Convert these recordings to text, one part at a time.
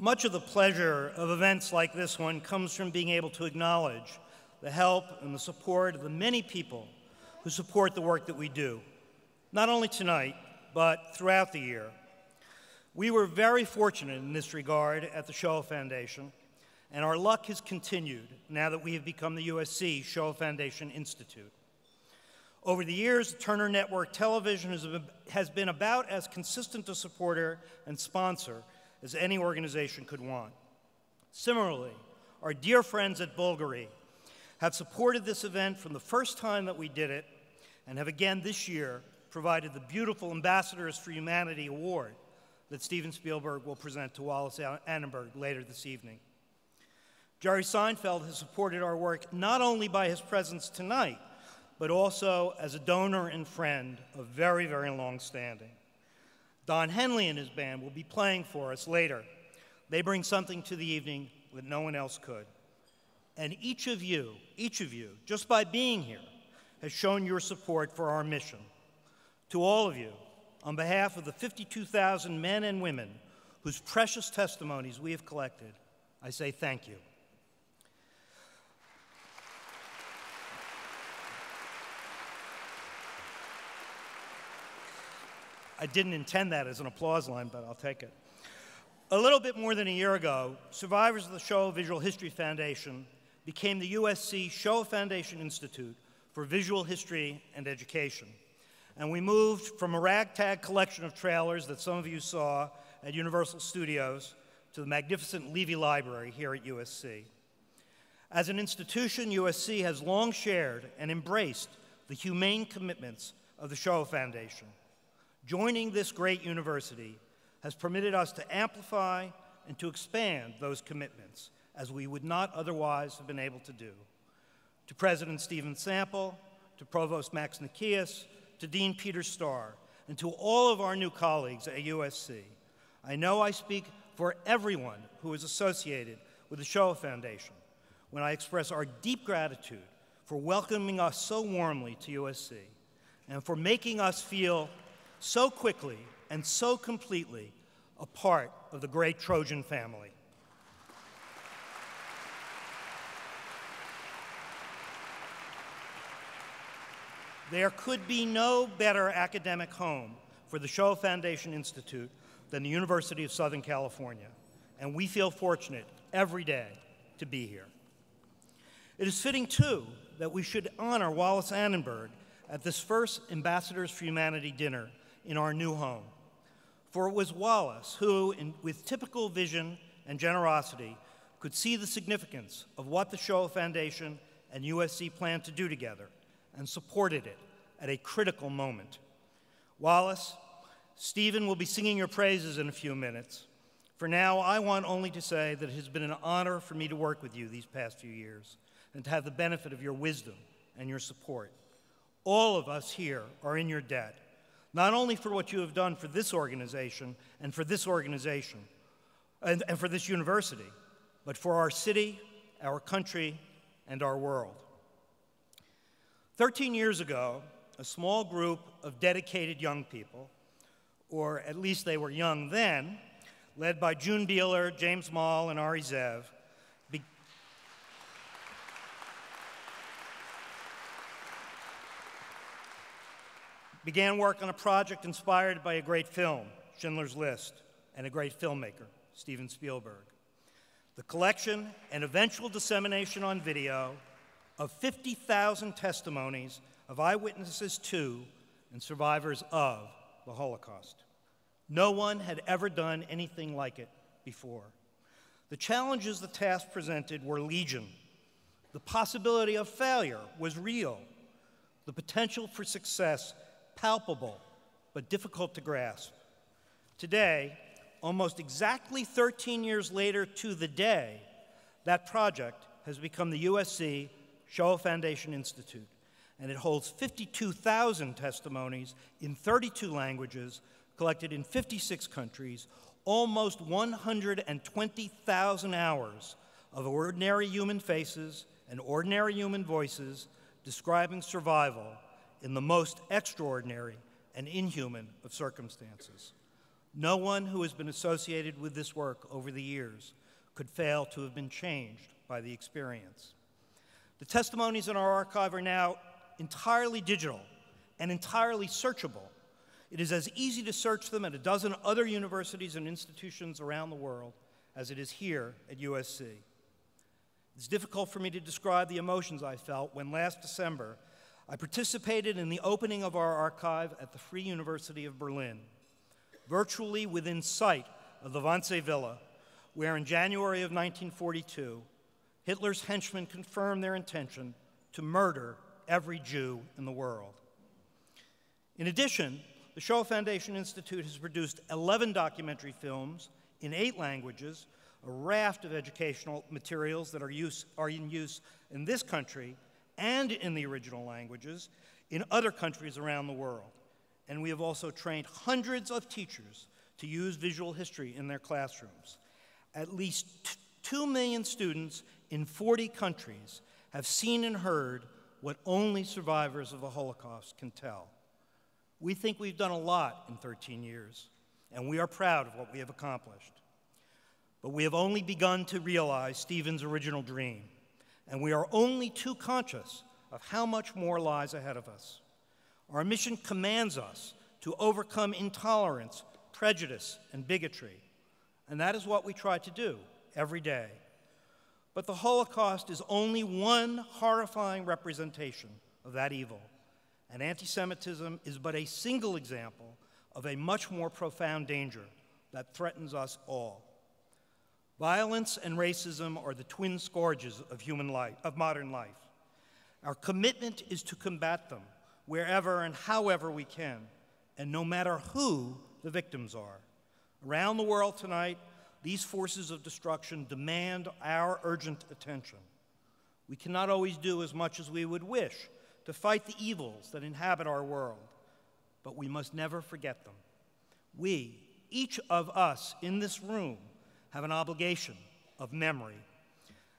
Much of the pleasure of events like this one comes from being able to acknowledge the help and the support of the many people who support the work that we do, not only tonight, but throughout the year. We were very fortunate in this regard at the Shoah Foundation, and our luck has continued now that we have become the USC Shoah Foundation Institute. Over the years, Turner Network Television has been about as consistent a supporter and sponsor as any organization could want. Similarly, our dear friends at Bulgari have supported this event from the first time that we did it and have again this year provided the beautiful Ambassadors for Humanity Award that Steven Spielberg will present to Wallis Annenberg later this evening. Jerry Seinfeld has supported our work not only by his presence tonight, but also as a donor and friend of very, very long standing. Don Henley and his band will be playing for us later. They bring something to the evening that no one else could. And each of you, each of you, just by being here, has shown your support for our mission. To all of you, on behalf of the 52,000 men and women whose precious testimonies we have collected, I say thank you. I didn't intend that as an applause line, but I'll take it. A little bit more than a year ago, survivors of the Shoah Visual History Foundation became the USC Shoah Foundation Institute for Visual History and Education. And we moved from a ragtag collection of trailers that some of you saw at Universal Studios to the magnificent Leavey Library here at USC. As an institution, USC has long shared and embraced the humane commitments of the Shoah Foundation. Joining this great university has permitted us to amplify and to expand those commitments as we would not otherwise have been able to do. To President Steven Sample, to Provost Max Nikias, to Dean Peter Starr, and to all of our new colleagues at USC, I know I speak for everyone who is associated with the Shoah Foundation when I express our deep gratitude for welcoming us so warmly to USC and for making us feel so quickly and so completely a part of the great Trojan family. There could be no better academic home for the Shoah Foundation Institute than the University of Southern California, and we feel fortunate every day to be here. It is fitting, too, that we should honor Wallis Annenberg at this first Ambassadors for Humanity dinner in our new home. For it was Wallis who, in, with typical vision and generosity, could see the significance of what the Shoah Foundation and USC planned to do together and supported it at a critical moment. Wallis, Steven will be singing your praises in a few minutes. For now, I want only to say that it has been an honor for me to work with you these past few years and to have the benefit of your wisdom and your support. All of us here are in your debt not only for what you have done for this organization and for this organization and, and for this university, but for our city, our country, and our world. 13 years ago, a small group of dedicated young people, or at least they were young then, led by June Beallor, James Moll, and Ari Zev, began work on a project inspired by a great film, Schindler's List, and a great filmmaker, Steven Spielberg. The collection and eventual dissemination on video of 50,000 testimonies of eyewitnesses to and survivors of the Holocaust. No one had ever done anything like it before. The challenges the task presented were legion. The possibility of failure was real. The potential for success palpable, but difficult to grasp. Today, almost exactly 13 years later to the day, that project has become the USC Shoah Foundation Institute, and it holds 52,000 testimonies in 32 languages, collected in 56 countries, almost 120,000 hours of ordinary human faces and ordinary human voices describing survival in the most extraordinary and inhuman of circumstances. No one who has been associated with this work over the years could fail to have been changed by the experience. The testimonies in our archive are now entirely digital and entirely searchable. It is as easy to search them at a dozen other universities and institutions around the world as it is here at USC. It's difficult for me to describe the emotions I felt when last December I participated in the opening of our archive at the Free University of Berlin, virtually within sight of the Wannsee Villa, where in January of 1942, Hitler's henchmen confirmed their intention to murder every Jew in the world. In addition, the Shoah Foundation Institute has produced 11 documentary films in eight languages, a raft of educational materials that are, use, are in use in this country and in the original languages in other countries around the world. And we have also trained hundreds of teachers to use visual history in their classrooms. At least 2 million students in 40 countries have seen and heard what only survivors of the Holocaust can tell. We think we've done a lot in 13 years, and we are proud of what we have accomplished. But we have only begun to realize Steven's original dream, and we are only too conscious of how much more lies ahead of us. Our mission commands us to overcome intolerance, prejudice, and bigotry, and that is what we try to do every day. But the Holocaust is only one horrifying representation of that evil, and anti Semitism is but a single example of a much more profound danger that threatens us all. Violence and racism are the twin scourges of human life, of modern life. Our commitment is to combat them wherever and however we can, and no matter who the victims are. Around the world tonight, these forces of destruction demand our urgent attention. We cannot always do as much as we would wish to fight the evils that inhabit our world, but we must never forget them. We, each of us in this room, have an obligation of memory.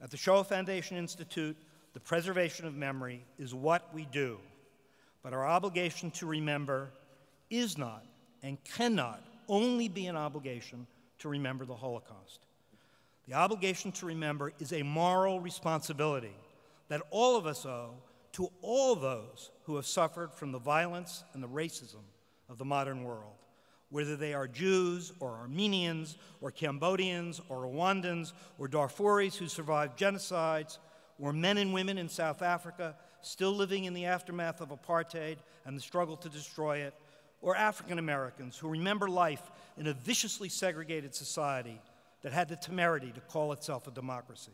At the Shoah Foundation Institute, the preservation of memory is what we do, but our obligation to remember is not and cannot only be an obligation to remember the Holocaust. The obligation to remember is a moral responsibility that all of us owe to all those who have suffered from the violence and the racism of the modern world, whether they are Jews or Armenians or Cambodians or Rwandans or Darfuris who survived genocides, or men and women in South Africa still living in the aftermath of apartheid and the struggle to destroy it, or African Americans who remember life in a viciously segregated society that had the temerity to call itself a democracy.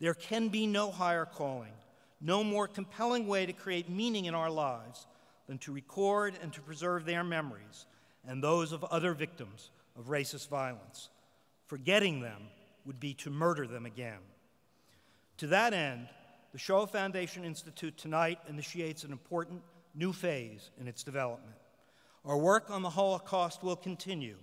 There can be no higher calling, no more compelling way to create meaning in our lives than to record and to preserve their memories and those of other victims of racist violence. Forgetting them would be to murder them again. To that end, the Shoah Foundation Institute tonight initiates an important new phase in its development. Our work on the Holocaust will continue,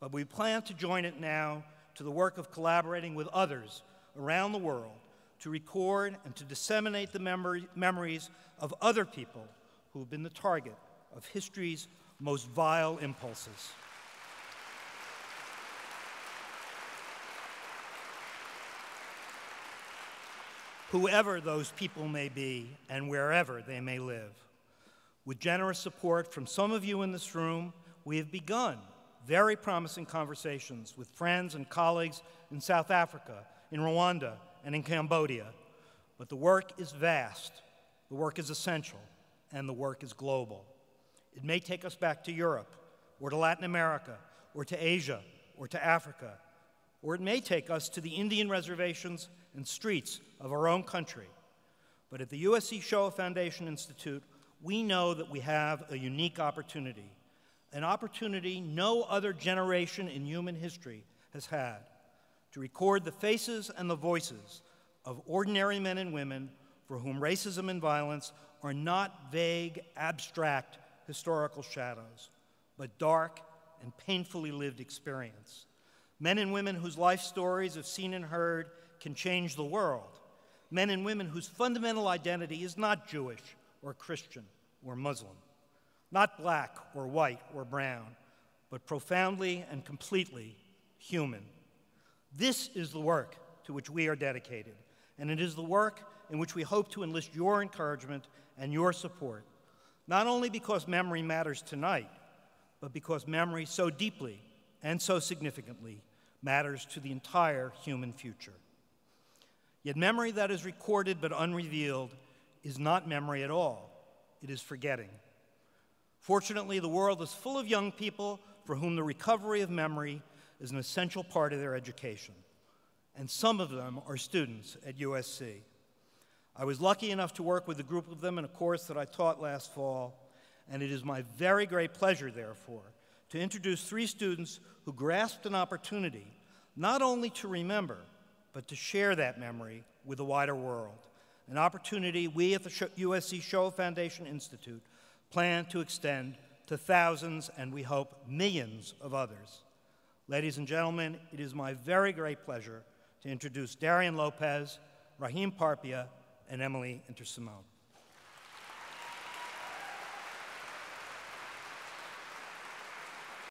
but we plan to join it now to the work of collaborating with others around the world to record and to disseminate the memory, memories of other people who have been the target of history's most vile impulses. Whoever those people may be and wherever they may live. With generous support from some of you in this room, we have begun very promising conversations with friends and colleagues in South Africa, in Rwanda, and in Cambodia. But the work is vast, the work is essential, and the work is global. It may take us back to Europe, or to Latin America, or to Asia, or to Africa, or it may take us to the Indian reservations and streets of our own country. But at the USC Shoah Foundation Institute, we know that we have a unique opportunity, an opportunity no other generation in human history has had, to record the faces and the voices of ordinary men and women for whom racism and violence are not vague, abstract historical shadows, but dark and painfully lived experience. Men and women whose life stories, if seen and heard, can change the world. Men and women whose fundamental identity is not Jewish or Christian or Muslim, not black or white or brown, but profoundly and completely human. This is the work to which we are dedicated, and it is the work in which we hope to enlist your encouragement and your support, not only because memory matters tonight, but because memory so deeply and so significantly matters to the entire human future. Yet memory that is recorded but unrevealed is not memory at all, it is forgetting. Fortunately, the world is full of young people for whom the recovery of memory is an essential part of their education, and some of them are students at USC. I was lucky enough to work with a group of them in a course that I taught last fall, and it is my very great pleasure, therefore, to introduce three students who grasped an opportunity not only to remember, but to share that memory with the wider world, an opportunity we at the USC Shoah Foundation Institute plan to extend to thousands and we hope millions of others. Ladies and gentlemen, it is my very great pleasure to introduce Darian Lopez, Rahim Parpia, and Emily Intersimone.